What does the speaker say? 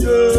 Yeah.